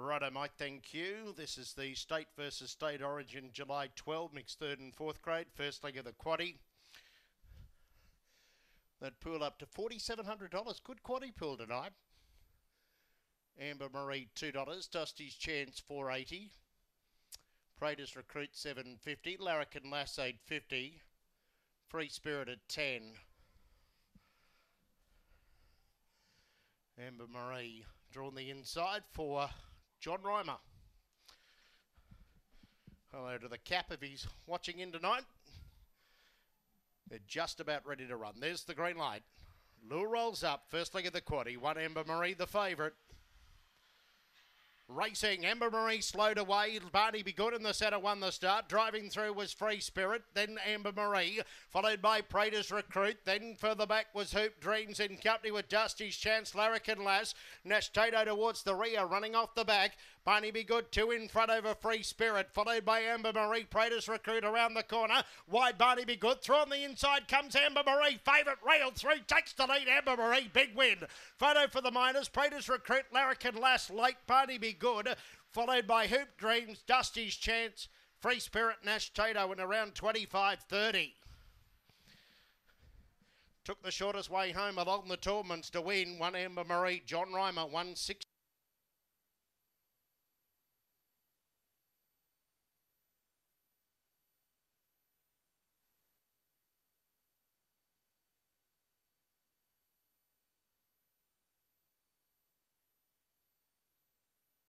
Righto, Mike, thank you. This is the state versus state origin July 12, mixed third and fourth grade, first leg of the quaddy. That pool up to $4,700. Good quaddy pool tonight. Amber Marie $2, Dusty's Chance 480 Prater's Recruit 750 Larrikin Lass 850 Free Spirit at 10 Amber Marie drawn the inside for John Reimer. Hello to the cap if he's watching in tonight. They're just about ready to run. There's the green light. Lure rolls up. First leg of the quaddy. One Amber Marie, the favourite. Racing, Amber Marie slowed away. Barney Be Good in the centre won the start. Driving through was Free Spirit, then Amber Marie, followed by Prater's Recruit. Then further back was Hoop Dreams in company with Dusty's Chance, Larrikin Lass. Nash Tato towards the rear, running off the back. Barney Be Good, two in front over Free Spirit, followed by Amber Marie. Prater's Recruit around the corner. Wide Barney Be Good, through on the inside comes Amber Marie. Favourite railed through, takes the lead. Amber Marie, big win. Photo for the minors. Prater's Recruit, Larrikin Lass, Lake Barney Be good, followed by Hoop Dreams, Dusty's Chance, Free Spirit, Nash Tato in around 25.30. Took the shortest way home along the tournaments to win. One Amber Marie, John Reimer, one six.